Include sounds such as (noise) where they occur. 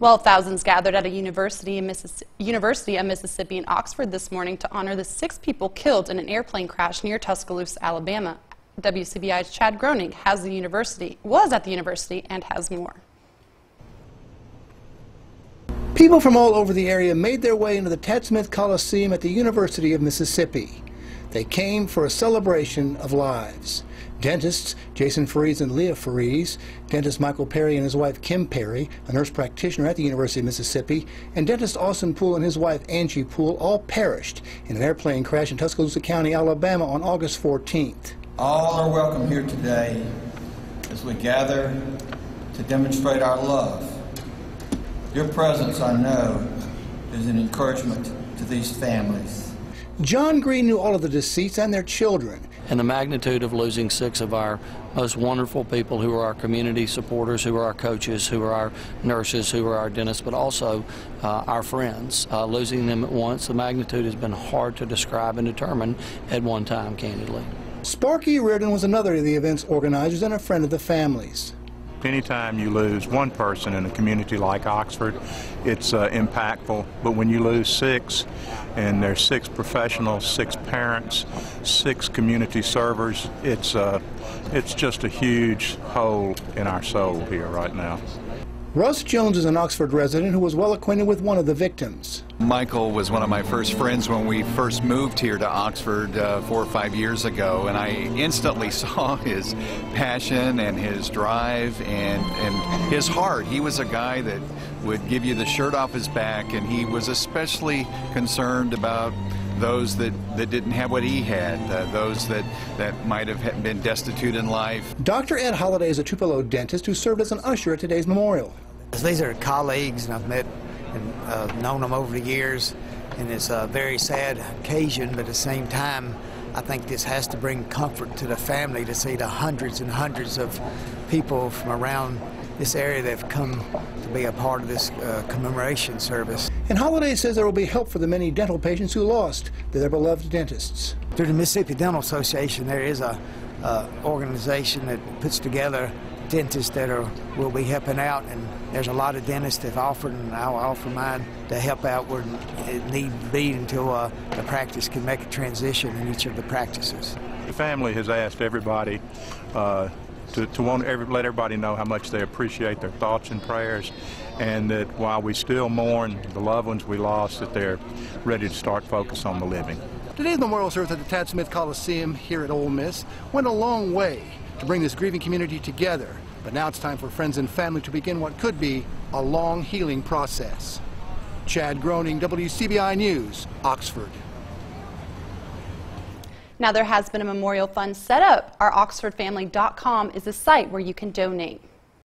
Well, thousands gathered at a university, university of Mississippi in Oxford this morning to honor the six people killed in an airplane crash near Tuscaloosa, Alabama. WCBI's Chad Groening has the university, was at the university, and has more. People from all over the area made their way into the Tad Smith Coliseum at the University of Mississippi. They came for a celebration of lives. Dentists Jason Faries and Leah Faries, dentist Michael Perry and his wife Kim Perry, a nurse practitioner at the University of Mississippi, and dentist Austin Poole and his wife Angie Poole all perished in an airplane crash in Tuscaloosa County, Alabama on August 14th. All are welcome here today as we gather to demonstrate our love. Your presence, I know, is an encouragement to these families. John Green knew all of the deceased and their children. And the magnitude of losing six of our most wonderful people who are our community supporters, who are our coaches, who are our nurses, who are our dentists, but also uh, our friends. Uh, losing them at once, the magnitude has been hard to describe and determine at one time, candidly. Sparky Reardon was another of the event's organizers and a friend of the families. Anytime you lose one person in a community like Oxford, it's uh, impactful. But when you lose six, and there's six professionals, six parents, six community servers, it's uh, it's just a huge hole in our soul here right now. Russ Jones is an Oxford resident who was well acquainted with one of the victims. Michael was one of my first friends when we first moved here to Oxford uh, four or five years ago, and I instantly (laughs) saw his passion and his drive and, and his heart. He was a guy that would give you the shirt off his back, and he was especially concerned about those that, that didn't have what he had, uh, those that, that might have been destitute in life. Dr. Ed Holliday is a Tupelo dentist who served as an usher at today's memorial. These are colleagues, and I've met and uh, known them over the years, and it's a very sad occasion, but at the same time, I think this has to bring comfort to the family to see the hundreds and hundreds of people from around this area that have come to be a part of this uh, commemoration service. And Holliday says there will be help for the many dental patients who lost their beloved dentists. Through the Mississippi Dental Association, there is a uh, organization that puts together dentists that are will be helping out, and there's a lot of dentists that have offered, and I'll offer mine to help out where it need be until uh, the practice can make a transition in each of the practices. The family has asked everybody uh, to, to want every, let everybody know how much they appreciate their thoughts and prayers, and that while we still mourn the loved ones we lost, that they're ready to start focus on the living. Today's memorial service at the Tad Smith Coliseum here at Ole Miss went a long way to bring this grieving community together. But now it's time for friends and family to begin what could be a long healing process. Chad Groening, WCBI News, Oxford. Now there has been a memorial fund set up. Our OxfordFamily.com is a site where you can donate.